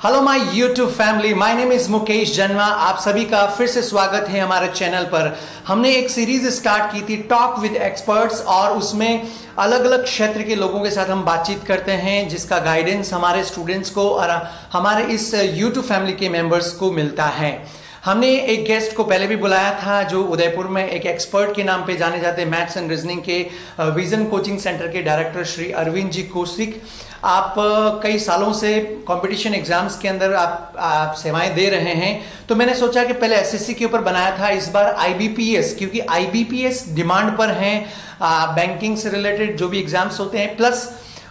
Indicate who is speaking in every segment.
Speaker 1: Hello my YouTube family my name is Mukesh जन्मा आप सभी का फिर से स्वागत है हमारे चैनल पर। हमने एक सीरीज़ स्टार्ट की थी टॉक विद एक्सपर्ट्स और उसमें अलग अलग क्षेत्र के लोगों के साथ हम बातचीत करते हैं, जिसका गाइडेंस हमारे स्टूडेंट्स को और हमारे इस यूट्यूब फैमिली के मेंबर्स को मिलता है। हमने एक गेस्ट को पहले भी बुलाया था जो उदयपुर में एक एक्सपर्ट के नाम पे जाने जाते हैं मैथ्स एंड रीजनिंग के विजन कोचिंग सेंटर के डायरेक्टर श्री अरविंद जी कौशिक। आप कई सालों से कंपटीशन एग्ज़ाम्स के अंदर आप, आप सेवाएँ दे रहे हैं। तो मैंने सोचा कि पहले एसएससी के ऊपर बनाया था इस बार आईबीपीएस क्योंकि आईबीपीएस डिमांड पर हैं बैंकिंग से रिलेटेड जो भी एग्ज़ाम्स होते हैं प्लस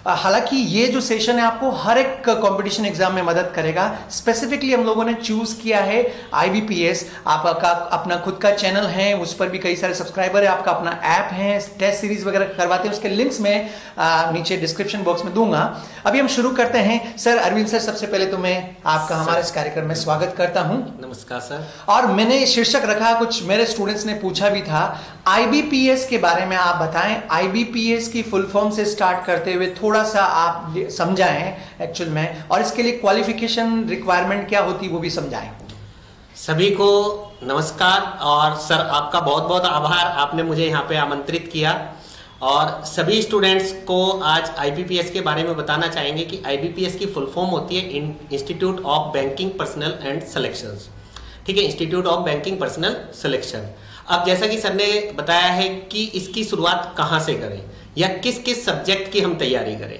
Speaker 1: हालाँकि ये जो सेशन है आपको हर एक कंपटीशन एग्ज़ाम में मदद करेगा। स्पेसिफिकली हम लोगों ने चूज़ किया है आईबीपीएस आपका अपना खुद का चैनल है उस पर भी कई सारे सब्सक्राइबर है आपका अपना ऐप है टेस्ट सीरीज़ वगैरह करवाते हैं उसके लिंक्स में आ, नीचे डिस्क्रिप्शन बॉक्स में दूँगा। अभी हम शुरू करते हैं। सर अरविंद सर सबसे पहले तो मैं आपका हमारे इस कार्यक्रम में स्वागत करता हूँ।
Speaker 2: नमस्कार सर
Speaker 1: और मैंने शीर्षक रखा कुछ मेरे स्टूडेंट्स ने पूछा भी था। आईबीपीएस के बारे में आप बताएँ। आईबीपीएस की फुल फॉर्म से स्टार्ट करते हुए थोड़ा सा आप समझाएँ एक्चुअल में, और इसके लिए क्वालिफिकेशन रिक्वायरमेंट क्या होती वो भी समझाएँ।
Speaker 2: सभी को नमस्कार, और सर, आपका बहुत बहुत आभार, आपने मुझे यहाँ पे आमंत्रित किया। और सभी स्टूडेंट्स को आज आईबीपीएस के बारे में बताना चाहेंगे कि आईबीपीएस की फुल फॉर्म होती है institute of banking personnel and selections ठीक है institute of banking personnel selection अब जैसा कि सर ने बताया है कि इसकी शुरुआत कहाँ से करें या किस किस सब्जेक्ट की हम तैयारी करें?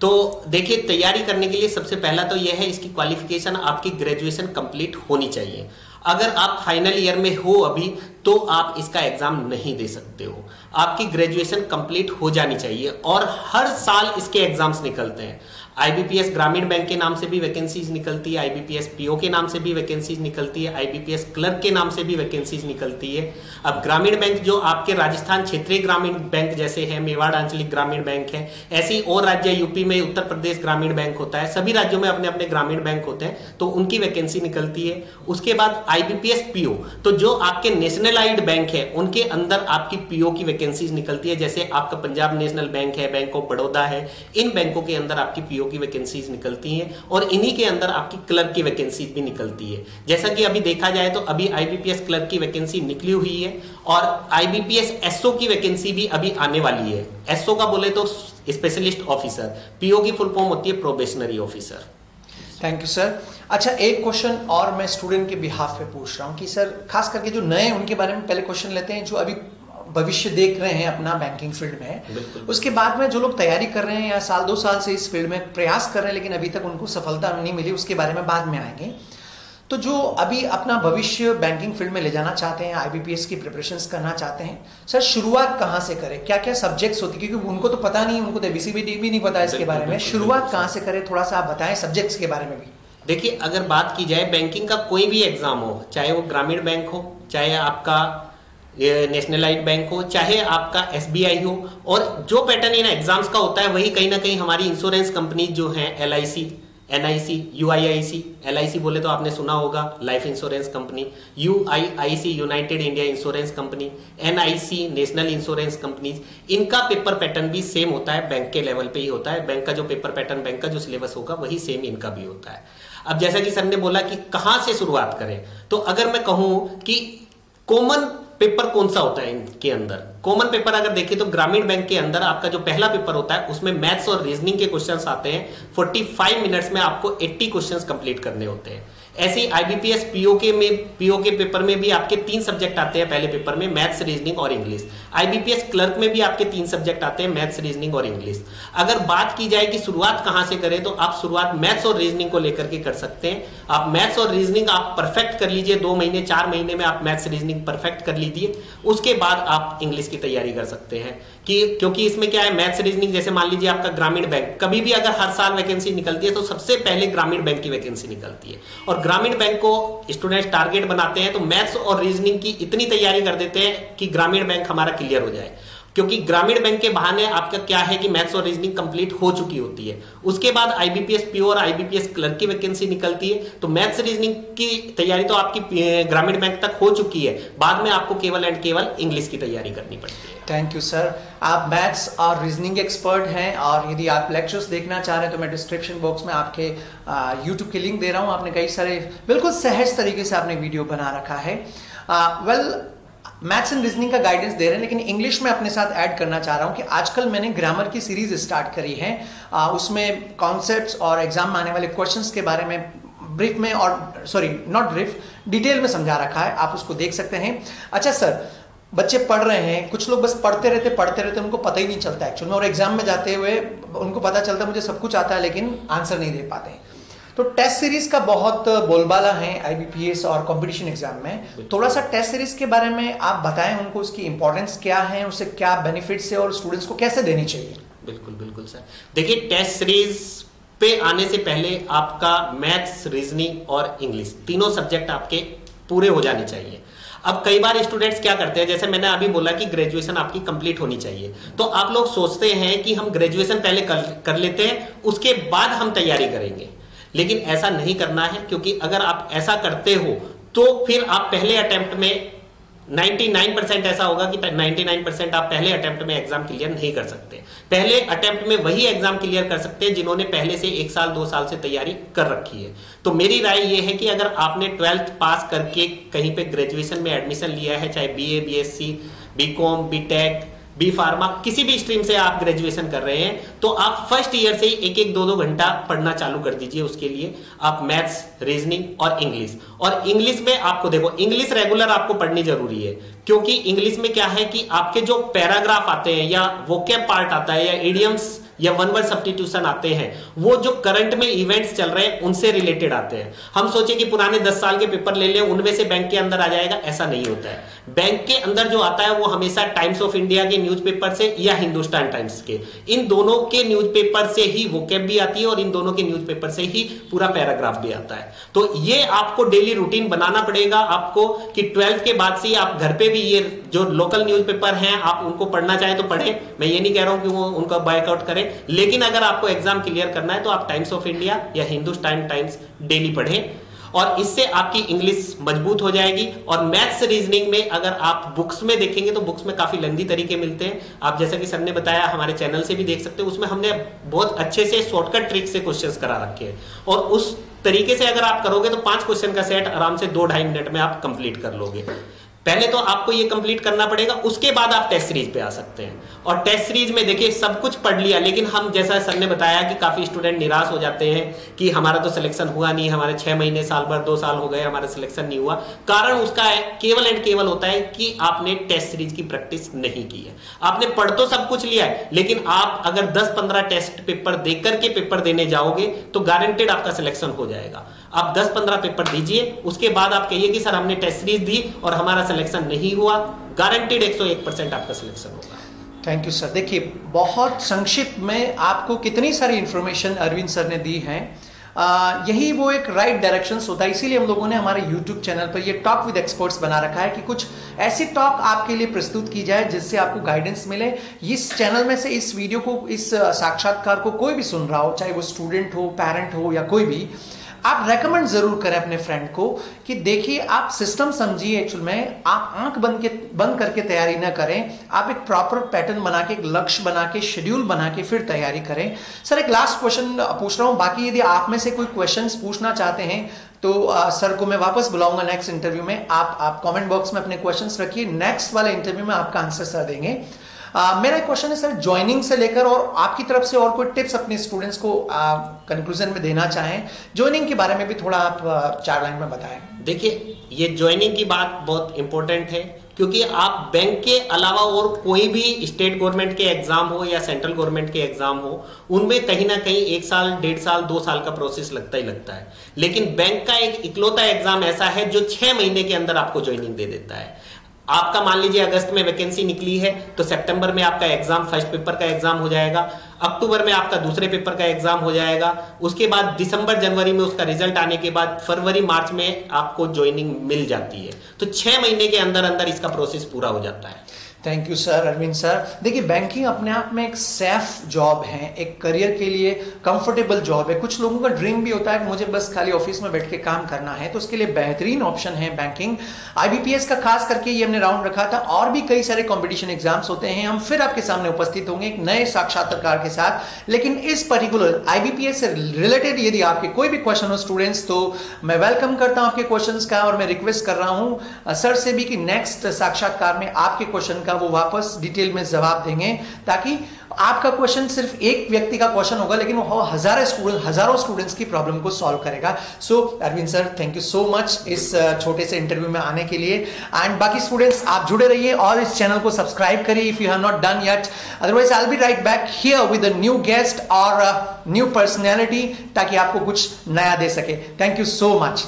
Speaker 2: तो देखिए, तैयारी करने के लिए सबसे पहला तो यह है इसकी क्वालिफिकेशन आपकी ग्रेजुएशन कंप्लीट होनी चाहिए। अगर आप फाइनल ईयर में हो अभी तो आप इसका एग्ज़ाम नहीं दे सकते हो। आपकी ग्रेजुएशन कंप्लीट हो जानी चाहिए और हर साल इसके एग्ज़ाम्स निकलते हैं। आईबीपीएस ग्रामीण बैंक के नाम से भी वैकेंसीज निकलती है आईबीपीएस पीओ के नाम से भी वैकेंसीज निकलती है आईबीपीएस क्लर्क के नाम से भी वैकेंसीज निकलती है। अब ग्रामीण बैंक जो आपके राजस्थान क्षेत्रीय ग्रामीण बैंक जैसे है, मेवाड़ आंचलिक ग्रामीण बैंक है, ऐसी और राज्य यूपी में उत्तर प्रदेश ग्रामीण बैंक होता है, सभी राज्यों में अपने अपने ग्रामीण बैंक होते हैं तो उनकी वैकेंसी निकलती है। उसके बाद आईबीपीएस पीओ तो जो आपके नेशनलाइड बैंक है, उनके अंदर आपकी पीओ की वैकेंसीज निकलती है। जैसे आपका पंजाब नेशनल बैंक है बैंक ऑफ़ बड़ौदा है, इन बैंकों के अंदर आपकी पीओ की वैकेंसीज निकलती हैं और इन्हीं के अंदर आपकी क्लर्क की वैकेंसीज भी निकलती है। जैसा कि अभी देखा जाए तो अभी आईबीपीएस क्लर्क की वैकेंसी निकली हुई है और आईबीपीएस एसओ की वैकेंसी भी अभी आने वाली है। एसओ का बोले तो स्पेशलिस्ट ऑफिसर पीओ की फुल फॉर्म होती है probationary officer
Speaker 1: thank you sir अच्छा एक क्वेश्चन और मैं स्टूडेंट के बिहाफ पे पूछ रहा हूँ कि सर खास करके जो नए उनके बारे में पहले क्वेश्चन लेते हैं जो अभी भविष्य देख रहे हैं अपना बैंकिंग फ़ील्ड में। उसके बाद में जो लोग तैयारी कर रहे हैं या साल दो साल से इस फ़ील्ड में प्रयास कर रहे हैं लेकिन अभी तक उनको सफलता नहीं मिली उसके बारे में बाद में आएँगे। तो जो अभी अपना भविष्य बैंकिंग फ़ील्ड में ले जाना चाहते हैं आईबीपीएस की प्रिपरेशंस करना चाहते हैं सर शुरुआत कहाँ से करें? क्या क्या सब्जेक्ट्स होती है? क्योंकि उनको तो पता नहीं उनको तो बीसीबीडी भी नहीं पता इसके बारे में। शुरुआत कहाँ से करें? थोड़ा सा आप बताएँ सब्जेक्ट्स के बारे में भी।
Speaker 2: देखिए अगर बात की जाए बैंकिंग का कोई भी एग्ज़ाम हो चाहे वो ग्रामीण बैंक हो चाहे आपका नेशनलाइज बैंक हो चाहे आपका SBI हो और जो पैटर्न इन एग्ज़ाम्स का होता है वही कहीं ना कहीं हमारी इंश्योरेंस कंपनी जो है L N I C U I I C L I C बोले तो आपने सुना होगा life insurance company U I I C United India Insurance Company N I C National Insurance Company इनका पेपर पैटर्न भी same होता है bank के लेवल पे ही होता है। बैंक का जो पेपर पैटर्न बैंक का जो सिलेबस होगा, वही सेम इनका भी होता है। अब जैसा कि सर ने बोला कि कहाँ से शुरुआत करें? तो अगर मैं कहूँ कि कॉमन पेपर कौन सा होता है इनके अंदर? कॉमन पेपर अगर देखें तो ग्रामीण बैंक के अंदर आपका जो पहला पेपर होता है, उसमें मैथ्स और रीजनिंग के क्वेश्चंस आते हैं। 45 मिनट्स में आपको 80 क्वेश्चंस कंप्लीट करने होते हैं। ऐसे ही आईबीपीएस पीओ के में पीओ के पेपर में भी आपके तीन सब्जेक्ट आते हैं पहले पेपर में मैथ्स रीजनिंग और इंग्लिश आईबीपीएस क्लर्क में भी आपके तीन सब्जेक्ट आते हैं मैथ्स रीजनिंग और इंग्लिश अगर बात की जाए कि शुरुआत कहाँ से करें तो आप शुरुआत मैथ्स और रीजनिंग को लेकर के कर सकते हैं. आप मैथ्स और रीजनिंग आप परफेक्ट कर लीजिए, दो महीने, चार महीने में आप मैथ्स रीजनिंग परफेक्ट कर लीजिए. उसके बाद आप इंग्लिश की तैयारी कर सकते हैं कि, क्योंकि इसमें क्या है मैथ्स रीजनिंग जैसे मान लीजिए आपका ग्रामीण बैंक कभी भी अगर हर साल वैकेंसी निकलती है तो सबसे पहले ग्रामीण बैंक की वैकेंसी निकलती है. और ग्रामीण बैंक को स्टूडेंट्स टारगेट बनाते हैं तो मैथ्स और रीजनिंग की इतनी तैयारी कर देते हैं कि ग्रामीण बैंक हमारा क्लियर हो जाए। क्योंकि ग्रामीण बैंक के बहाने आपका क्या है कि मैथ्स और रीजनिंग कंप्लीट हो चुकी होती है। उसके बाद आईबीपीएस पीओ और आईबीपीएस क्लर्क की वैकेंसी निकलती है। तो मैथ्स रीजनिंग की तैयारी तो आपकी ग्रामीण बैंक तक हो चुकी है। बाद में आपको केवल एंड केवल इंग्लिश की तैयारी करनी पड़ती है।
Speaker 1: थैंक यू सर आप मैथ्स और रीजनिंग एक्सपर्ट हैं और यदि आप लेक्चर्स देखना चाह रहे हैं तो मैं डिस्क्रिप्शन बॉक्स में आपके यूट्यूब के लिंक दे रहा हूँ। आपने कई सारे बिल्कुल सहज तरीके से आपने वीडियो बना रखा है। Well uh, well, maths and reasoning का गाइडेंस दे रहे हैं लेकिन इंग्लिश में अपने साथ ऐड करना चाह रहा हूँ कि आजकल मैंने ग्रामर की सीरीज़ स्टार्ट करी है। आ, उसमें कॉन्सेप्ट्स और एग्ज़ाम में आने वाले क्वेश्चंस के बारे में ब्रीफ में और सॉरी नॉट ब्रीफ डिटेल में समझा रखा है। आप उसको देख सकते हैं। अच्छा सर बच्चे पढ़ रहे हैं कुछ लोग बस पढ़ते रहते पढ़ते रहते उनको पता ही नहीं चलता एक्चुअल में और एग्ज़ाम में जाते हुए उनको पता चलता मुझे सब कुछ आता है लेकिन आंसर नहीं दे पाते। हैं तो टेस्ट सीरीज़ का बहुत बोलबाला है आईबीपीएस और कंपटीशन एग्ज़ाम में। थोड़ा सा टेस्ट सीरीज़ के बारे में आप बताएँ उनको उसकी इंपॉर्टेंस क्या है उसे क्या बेनिफिट्स है और स्टूडेंट्स को कैसे देनी चाहिए?
Speaker 2: बिल्कुल बिल्कुल सर देखिए टेस्ट सीरीज़ पे आने से पहले आपका मैथ्स रीजनिंग और इंग्लिश तीनों सब्जेक्ट आपके पूरे हो जाने चाहिए। अब कई बार स्टूडेंट्स क्या करते हैं जैसे मैंने अभी बोला कि ग्रेजुएशन आपकी कंप्लीट होनी चाहिए। तो आप लोग सोचते हैं कि हम ग्रेजुएशन पहले कर, कर लेते हैं उसके बाद हम तैयारी करेंगे। लेकिन ऐसा नहीं करना है, क्योंकि अगर आप ऐसा करते हो तो फिर आप पहले अटेम्प्ट में 99 परसेंट ऐसा होगा कि 99 परसेंट आप पहले अटेम्प्ट में एग्ज़ाम क्लियर नहीं कर सकते। पहले अटेम्प्ट में वही एग्ज़ाम क्लियर कर सकते हैं जिन्होंने पहले से एक साल, दो साल से तैयारी कर रखी है। तो मेरी राय यह है कि अगर आपने ट्वेल्थ पास करके कहीं पे ग्रेजुएशन में एडमिशन लिया है, चाहे B A B S C B Pharma किसी भी स्ट्रीम से आप ग्रेजुएशन कर रहे हैं तो आप फ़र्स्ट ईयर से एक एक दो दो घंटा पढ़ना चालू कर दीजिए उसके लिए। आप मैथ्स, रीजनिंग और इंग्लिश। और इंग्लिश में आपको देखो, इंग्लिश रेगुलर आपको पढ़नी ज़रूरी है, क्योंकि इंग्लिश में क्या है कि आपके जो पैराग्राफ आते हैं या वो पार्ट आता है या इडियम्स या वन वर्ड सब्सटीट्यूशन आते हैं। वो जो करंट में इवेंट्स चल रहे हैं, उनसे रिलेटेड आते हैं। हम सोचे कि पुराने दस साल के पेपर ले लें, उनमें से बैंक के अंदर आ जाएगा, ऐसा नहीं होता है। बैंक के अंदर जो आता है, वो हमेशा टाइम्स ऑफ़ इंडिया के न्यूज़पेपर से या हिंदुस्तान टाइम्स के। इन दोनों के न्यूज़पेपर से ही वो कैब भी आती है और इन दोनों के न्यूज़पेपर से ही पूरा पैराग्राफ भी आता है। तो ये आपको डेली रूटीन बनाना पड़ेगा। आपको कि ट्वेल्थ के बाद से आप घर पे भी ये जो लोकल न्यूज़पेपर हैं, आप उनको पढ़ना चाहें तो पढ़ें। मैं ये नहीं कह रहा हूँ कि वो उनका बाइकआउट करें। लेकिन अगर आपको एग्ज़ाम क्लियर करना है तो आप टाइम्स ऑफ़ इंडिया या हिंदुस्तान टाइम्स डेली पढ़ें। और इससे आपकी इंग्लिश मज़बूत हो जाएगी। और मैथ्स रीजनिंग में अगर आप बुक्स में देखेंगे तो बुक्स में काफ़ी लंबी तरीके मिलते हैं। आप जैसा कि सर ने बताया, हमारे चैनल से भी देख सकते हैं, उसमें हमने बहुत अच्छे से शॉर्टकट ट्रिक से क्वेश्चंस करा रखे हैं। और उस तरीके से अगर आप करोगे तो पाँच क्वेश्चन का सेट आराम से दो ढाई मिनट में आप कंप्लीट कर लोगे। पहले तो आपको ये कंप्लीट करना पड़ेगा, उसके बाद आप टेस्ट सीरीज़ पे आ सकते हैं। और टेस्ट सीरीज़ में देखिए, सब कुछ पढ़ लिया, लेकिन हम, जैसा सर ने बताया कि काफ़ी स्टूडेंट निराश हो जाते हैं कि हमारा तो सिलेक्शन हुआ नहीं, हमारे छह महीने, साल भर, दो साल हो गए, हमारा सिलेक्शन नहीं हुआ। कारण उसका है, केवल एंड केवल होता है कि आपने टेस्ट सीरीज़ की प्रैक्टिस नहीं की है। आपने पढ़ तो सब कुछ लिया है, लेकिन आप अगर दस पंद्रह टेस्ट पेपर देकर के पेपर देने जाओगे तो गारंटेड आपका सिलेक्शन हो जाएगा। आप 10-15 पेपर दीजिए, उसके बाद आप कहिए कि, सर, हमने टेस्ट सीरीज़ दी और हमारा सिलेक्शन नहीं हुआ गारंटेड 101 परसेंट आपका सिलेक्शन होगा।
Speaker 1: थैंक यू सर देखिए बहुत संक्षिप्त में आपको कितनी सारी इंफॉर्मेशन अरविंद सर ने दी है। आ, यही वो एक राइट डायरेक्शन होता है इसीलिए हम लोगों ने हमारे यूट्यूब चैनल पर ये टॉक विद एक्सपर्ट्स बना रखा है कि कुछ ऐसी टॉक आपके लिए प्रस्तुत की जाए जिससे आपको गाइडेंस मिले। इस चैनल में से इस वीडियो को इस साक्षात्कार को कोई भी सुन रहा हो चाहे वो स्टूडेंट हो पेरेंट हो या कोई भी आप रेकमेंड ज़रूर करें अपने फ्रेंड को कि देखिए आप सिस्टम समझिए एक्चुअल में आप आँख बंद के बंद करके तैयारी ना करें। आप एक प्रॉपर पैटर्न बना के एक लक्ष्य बना के शेड्यूल बना के फिर तैयारी करें। सर एक लास्ट क्वेश्चन पूछ रहा हूँ। बाकी यदि आप में से कोई क्वेश्चन पूछना चाहते हैं तो आ, सर को मैं वापस बुलाऊँगा नेक्स्ट इंटरव्यू में। आप आप कमेंट बॉक्स में अपने क्वेश्चंस रखिए। नेक्स्ट वाले इंटरव्यू में आपका आंसर सर देंगे। मेरा क्वेश्चन है सर ज्वाइनिंग से लेकर और आपकी तरफ़ से और कोई टिप्स अपने स्टूडेंट्स को कंक्लूजन में देना चाहें? ज्वाइनिंग के बारे में भी थोड़ा आप चार लाइन में बताएँ।
Speaker 2: देखिए, ये ज्वाइनिंग की बात बहुत इंपॉर्टेंट है, क्योंकि आप बैंक के अलावा और कोई भी स्टेट गवर्नमेंट के एग्ज़ाम हो या सेंट्रल गवर्नमेंट के एग्ज़ाम हो, उनमें कहीं ना कहीं एक साल, डेढ़ साल, दो साल का प्रोसेस लगता ही लगता है। लेकिन बैंक का एक इकलौता एग्ज़ाम ऐसा है जो छह महीने के अंदर आपको ज्वाइनिंग दे देता है। आपका मान लीजिए अगस्त में वैकेंसी निकली है तो सितंबर में आपका एग्ज़ाम, फ़र्स्ट पेपर का एग्ज़ाम हो जाएगा। अक्टूबर में आपका दूसरे पेपर का एग्ज़ाम हो जाएगा। उसके बाद दिसंबर, जनवरी में उसका रिज़ल्ट आने के बाद फरवरी, मार्च में आपको ज्वाइनिंग मिल जाती है। तो छह महीने के अंदर अंदर इसका प्रोसेस पूरा हो जाता है।
Speaker 1: Thank you sir Arvind sir देखिए बैंकिंग अपने आप में एक सेफ़ जॉब है, एक करियर के लिए कंफर्टेबल जॉब है। कुछ लोगों का ड्रीम भी होता है कि मुझे बस खाली ऑफ़िस में बैठ के काम करना है तो उसके लिए बेहतरीन ऑप्शन है बैंकिंग आईबीपीएस का खास करके ये हमने राउंड रखा था। और भी कई सारे कॉम्पिटिशन एग्ज़ाम्स होते हैं। हम फिर आपके सामने उपस्थित होंगे एक नए साक्षात्कार के साथ। लेकिन इस पर्टिकुलर आईबीपीएस से रिलेटेड यदि आपके कोई भी क्वेश्चन हो स्टूडेंट्स तो मैं वेलकम करता हूँ आपके क्वेश्चंस का। और मैं रिक्वेस्ट कर रहा हूँ सर से भी कि नेक्स्ट साक्षात्कार में आपके क्वेश्चन का वो वापस डिटेल में जवाब देंगे, ताकि आपका क्वेश्चन सिर्फ़ एक व्यक्ति का क्वेश्चन होगा, लेकिन वो हज़ारों स्टूडेंट हज़ारों स्टूडेंट्स की प्रॉब्लम को सॉल्व करेगा। So Arvind sir thank you so much इस छोटे से इंटरव्यू में आने के लिए। एंड बाकी स्टूडेंट्स आप जुड़े रहिए और इस चैनल को सब्सक्राइब करिए if you have not done yet otherwise I be right back here with new guest और न्यू पर्सनैलिटी ताकि आपको कुछ नया दे सके। Thank you so much